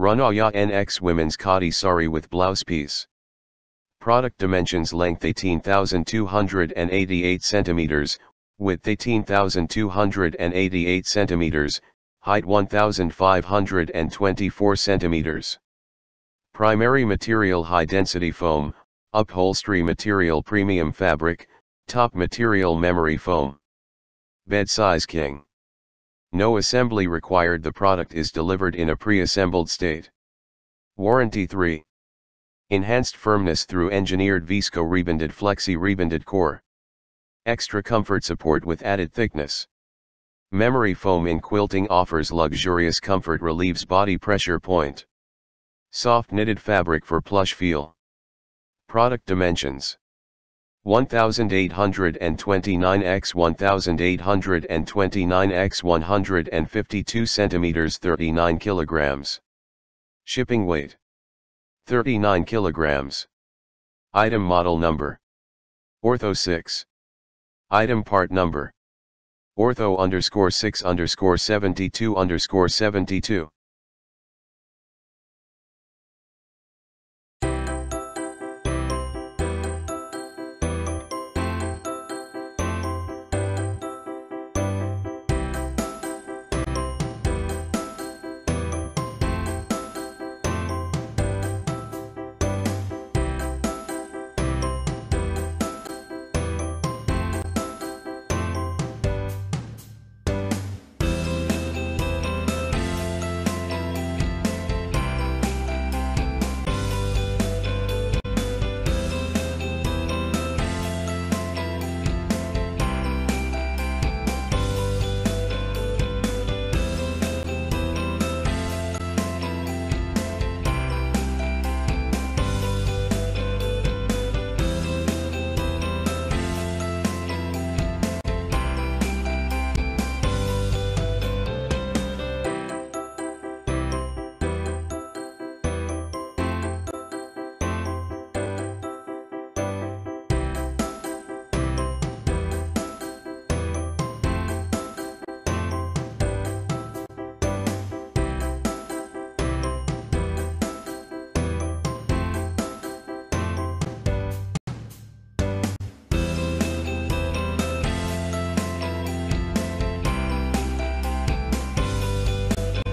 Runaya NX Women's Khadi Sari with blouse piece. Product dimensions length 18,288 centimeters, width 18,288 centimeters, height 1,524 centimeters. Primary material high density foam, upholstery material premium fabric, top material memory foam. Bed size king. No assembly required the product is delivered in a pre-assembled state. Warranty 3. Enhanced firmness through engineered Visco rebonded flexi rebonded core. Extra comfort support with added thickness. Memory foam in quilting offers luxurious comfort relieves body pressure point. Soft knitted fabric for plush feel. Product dimensions. 1829 x 1829 x 152 centimeters 39 kilograms. Shipping weight 39 kilograms. Item model number Ortho 6. Item part number Ortho underscore 6 underscore 72 underscore 72.